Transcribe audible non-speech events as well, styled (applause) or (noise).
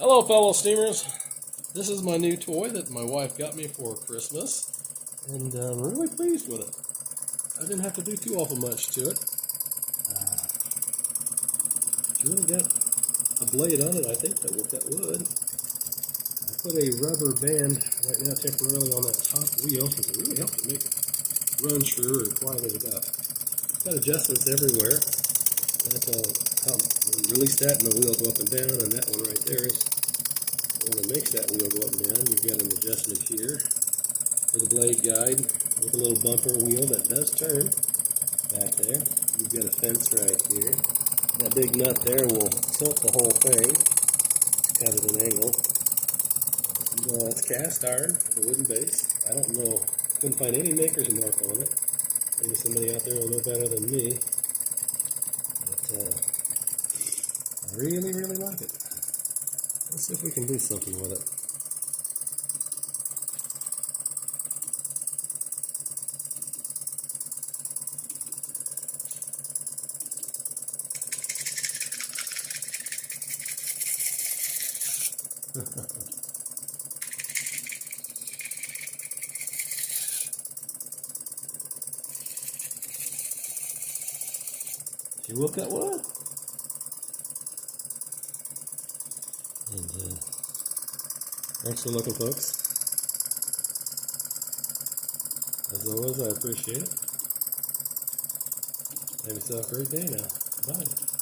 Hello, fellow steamers. This is my new toy that my wife got me for Christmas, and uh, I'm really pleased with it. I didn't have to do too awful much to it. Uh, it's really got a blade on it, I think, that will cut wood. I put a rubber band right now temporarily on that top wheel because it really helps it make it run true and quiet it up. Got adjustments everywhere. That uh, help release that and the wheel go up and down, and that one right there is one that makes that wheel go up and down. You've got an adjustment here for the blade guide with a little bumper wheel that does turn back there. You've got a fence right here. That big nut there will tilt the whole thing, cut at an angle. Uh, it's cast iron, the wooden base. I don't know, couldn't find any maker's mark on it. Maybe somebody out there will know better than me. Uh, I really, really like it. Let's see if we can do something with it. (laughs) You will cut wood. And uh, thanks for looking, folks. As always, I appreciate it. Have yourself a great day now. Bye.